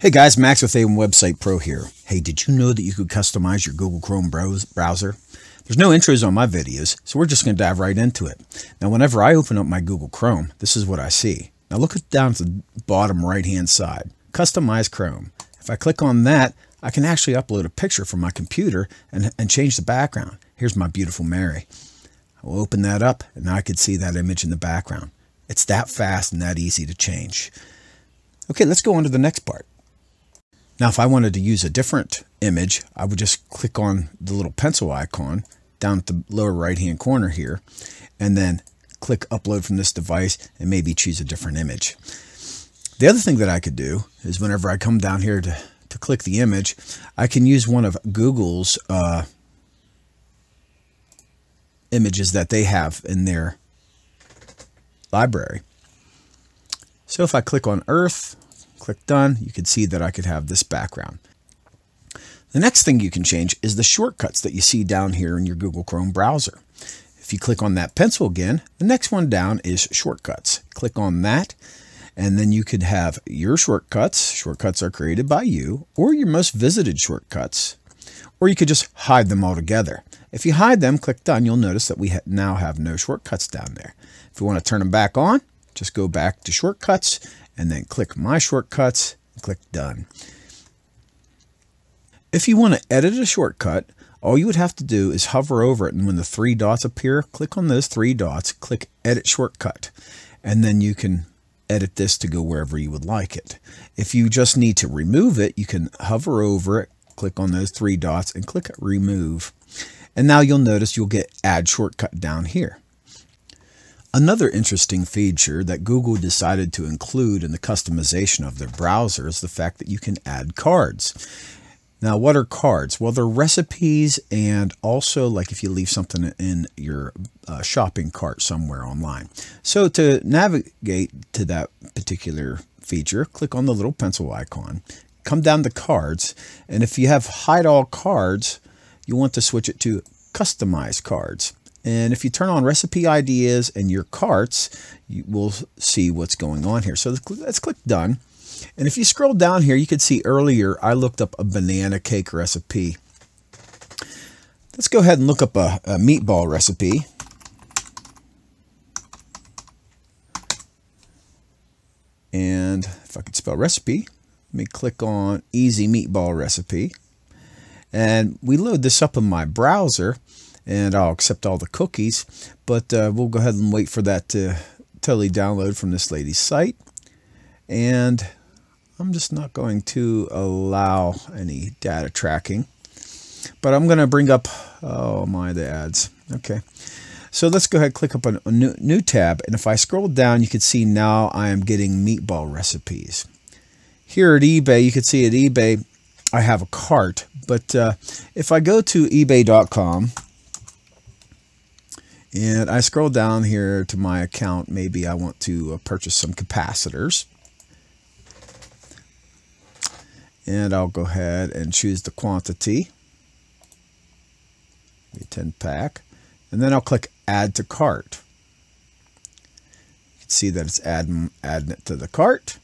Hey guys, Max with A1 Website Pro here. Hey, did you know that you could customize your Google Chrome browser? There's no intros on my videos, so we're just going to dive right into it. Now, whenever I open up my Google Chrome, this is what I see. Now look down to the bottom right-hand side, Customize Chrome. If I click on that, I can actually upload a picture from my computer and, and change the background. Here's my beautiful Mary. I'll open that up, and now I can see that image in the background. It's that fast and that easy to change. Okay, let's go on to the next part. Now, if I wanted to use a different image, I would just click on the little pencil icon down at the lower right-hand corner here, and then click upload from this device and maybe choose a different image. The other thing that I could do is whenever I come down here to, to click the image, I can use one of Google's uh, images that they have in their library. So if I click on Earth, Click done, you can see that I could have this background. The next thing you can change is the shortcuts that you see down here in your Google Chrome browser. If you click on that pencil again, the next one down is shortcuts. Click on that and then you could have your shortcuts. Shortcuts are created by you or your most visited shortcuts or you could just hide them all together. If you hide them, click done, you'll notice that we ha now have no shortcuts down there. If you want to turn them back on, just go back to shortcuts and then click My Shortcuts and click Done. If you want to edit a shortcut, all you would have to do is hover over it and when the three dots appear, click on those three dots, click Edit Shortcut, and then you can edit this to go wherever you would like it. If you just need to remove it, you can hover over it, click on those three dots, and click Remove. And now you'll notice you'll get Add Shortcut down here. Another interesting feature that Google decided to include in the customization of their browser is the fact that you can add cards. Now, what are cards? Well, they're recipes and also like if you leave something in your uh, shopping cart somewhere online. So to navigate to that particular feature, click on the little pencil icon, come down to cards, and if you have hide all cards, you want to switch it to customize cards. And if you turn on recipe ideas and your carts, you will see what's going on here. So let's click done. And if you scroll down here, you can see earlier I looked up a banana cake recipe. Let's go ahead and look up a, a meatball recipe. And if I could spell recipe, let me click on easy meatball recipe. And we load this up in my browser and I'll accept all the cookies. But uh, we'll go ahead and wait for that to totally download from this lady's site. And I'm just not going to allow any data tracking. But I'm going to bring up, oh my, the ads. Okay. So let's go ahead and click up on a new, new tab. And if I scroll down, you can see now I am getting meatball recipes. Here at eBay, you can see at eBay, I have a cart. But uh, if I go to ebay.com and I scroll down here to my account. Maybe I want to uh, purchase some capacitors. And I'll go ahead and choose the quantity. A 10 pack. And then I'll click add to cart. You can see that it's adding, adding it to the cart.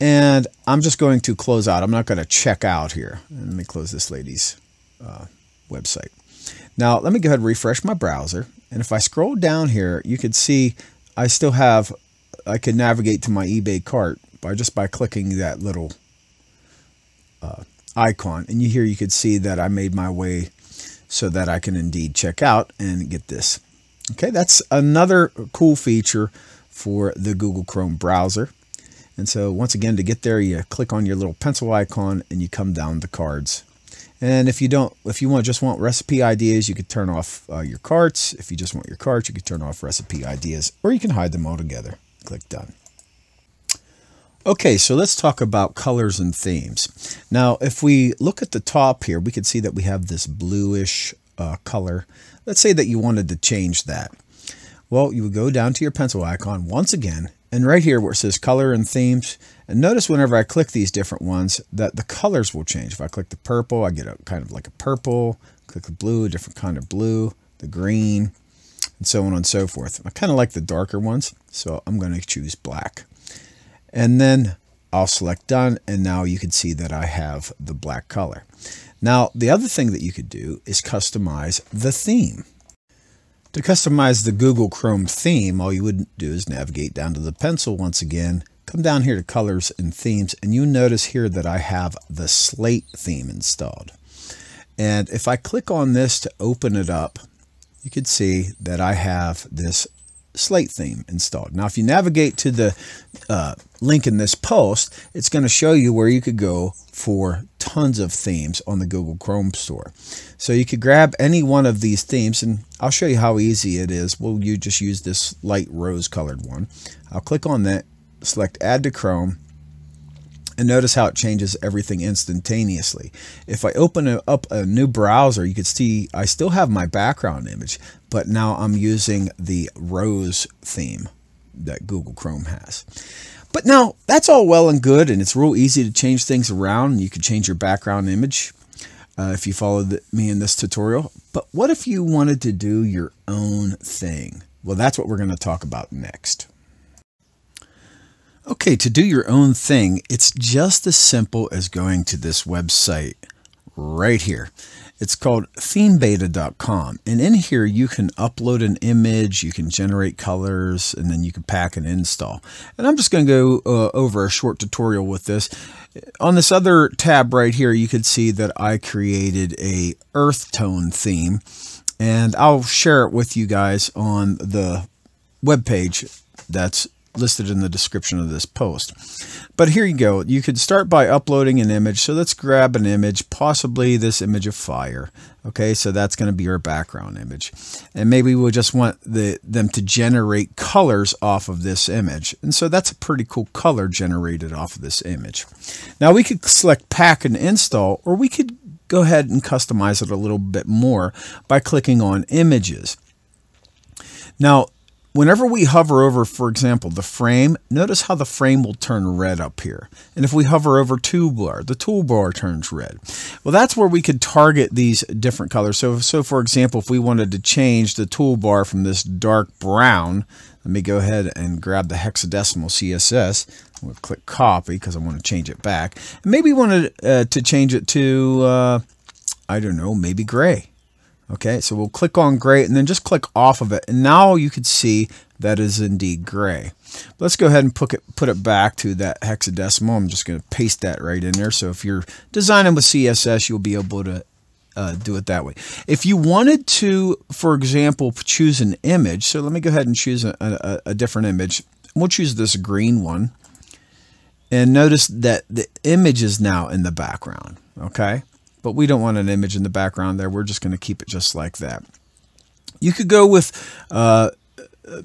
And I'm just going to close out. I'm not going to check out here. Let me close this lady's uh, website. Now, let me go ahead and refresh my browser. And if I scroll down here, you can see I still have, I can navigate to my eBay cart by just by clicking that little uh, icon. And you here you can see that I made my way so that I can indeed check out and get this. Okay, that's another cool feature for the Google Chrome browser. And so once again, to get there, you click on your little pencil icon and you come down the cards and if you don't, if you want just want recipe ideas, you could turn off uh, your carts. If you just want your carts, you could turn off recipe ideas, or you can hide them all together. Click done. Okay, so let's talk about colors and themes. Now, if we look at the top here, we can see that we have this bluish uh, color. Let's say that you wanted to change that. Well, you would go down to your pencil icon once again and right here where it says color and themes, and notice whenever I click these different ones that the colors will change. If I click the purple, I get a kind of like a purple, click the blue, a different kind of blue, the green, and so on and so forth. I kind of like the darker ones, so I'm going to choose black. And then I'll select done and now you can see that I have the black color. Now the other thing that you could do is customize the theme. To customize the Google Chrome theme, all you would do is navigate down to the pencil once again, come down here to colors and themes, and you notice here that I have the slate theme installed. And if I click on this to open it up, you can see that I have this slate theme installed. Now, if you navigate to the uh, link in this post, it's going to show you where you could go for tons of themes on the Google Chrome store. So you could grab any one of these themes, and I'll show you how easy it is. Well, you just use this light rose colored one. I'll click on that, select Add to Chrome, and notice how it changes everything instantaneously. If I open up a new browser, you can see I still have my background image, but now I'm using the rose theme that Google Chrome has. But now that's all well and good, and it's real easy to change things around. You can change your background image uh, if you followed me in this tutorial. But what if you wanted to do your own thing? Well, that's what we're going to talk about next. Okay, to do your own thing, it's just as simple as going to this website right here. It's called themebeta.com. And in here, you can upload an image, you can generate colors, and then you can pack and install. And I'm just going to go uh, over a short tutorial with this. On this other tab right here, you can see that I created a earth tone theme. And I'll share it with you guys on the web page that's listed in the description of this post. But here you go. You could start by uploading an image. So let's grab an image, possibly this image of fire. Okay, so that's going to be our background image. And maybe we just want the, them to generate colors off of this image. And so that's a pretty cool color generated off of this image. Now we could select pack and install, or we could go ahead and customize it a little bit more by clicking on images. Now, Whenever we hover over, for example, the frame, notice how the frame will turn red up here. And if we hover over toolbar, the toolbar turns red. Well, that's where we could target these different colors. So, so for example, if we wanted to change the toolbar from this dark brown, let me go ahead and grab the hexadecimal CSS. I'm going to click copy because I want to change it back. Maybe we wanted uh, to change it to, uh, I don't know, maybe gray. Okay, so we'll click on gray and then just click off of it. And now you can see that is indeed gray. Let's go ahead and put it, put it back to that hexadecimal. I'm just going to paste that right in there. So if you're designing with CSS, you'll be able to uh, do it that way. If you wanted to, for example, choose an image, so let me go ahead and choose a, a, a different image. We'll choose this green one. And notice that the image is now in the background, okay? But we don't want an image in the background there. We're just going to keep it just like that. You could go with uh,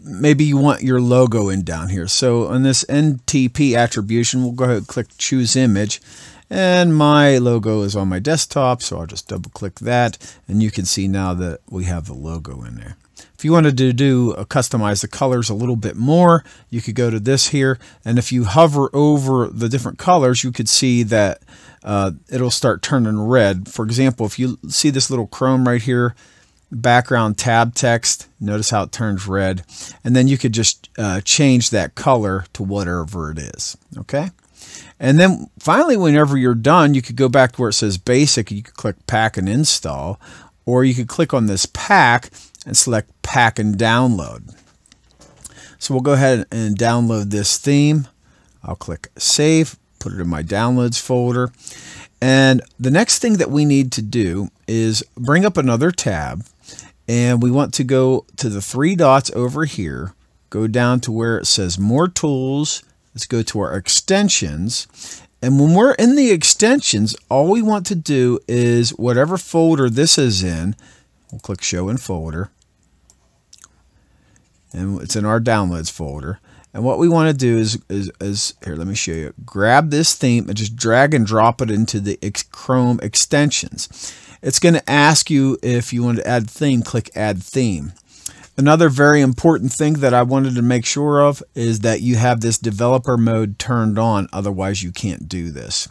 maybe you want your logo in down here. So on this NTP attribution, we'll go ahead and click choose image. And my logo is on my desktop, so I'll just double click that. And you can see now that we have the logo in there. If you wanted to do uh, customize the colors a little bit more, you could go to this here. And if you hover over the different colors, you could see that uh, it'll start turning red. For example, if you see this little chrome right here, background tab text, notice how it turns red. And then you could just uh, change that color to whatever it is. Okay. And then finally, whenever you're done, you could go back to where it says basic. You could click pack and install, or you could click on this pack and select pack and download. So we'll go ahead and download this theme. I'll click save put it in my downloads folder. And the next thing that we need to do is bring up another tab and we want to go to the three dots over here, go down to where it says more tools. Let's go to our extensions. And when we're in the extensions, all we want to do is whatever folder this is in, we'll click show in folder. And it's in our downloads folder. And what we want to do is, is, is, here, let me show you. Grab this theme and just drag and drop it into the Chrome extensions. It's going to ask you if you want to add theme, click add theme. Another very important thing that I wanted to make sure of is that you have this developer mode turned on, otherwise you can't do this.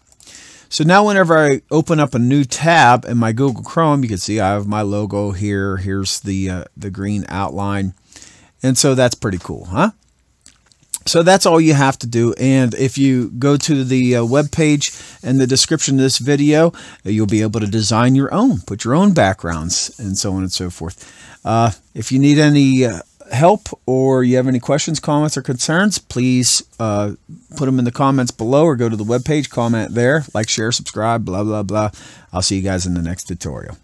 So now whenever I open up a new tab in my Google Chrome, you can see I have my logo here. Here's the, uh, the green outline. And so that's pretty cool, huh? So that's all you have to do. And if you go to the uh, web page in the description of this video, you'll be able to design your own, put your own backgrounds, and so on and so forth. Uh, if you need any uh, help or you have any questions, comments, or concerns, please uh, put them in the comments below or go to the web page, comment there, like, share, subscribe, blah, blah, blah. I'll see you guys in the next tutorial.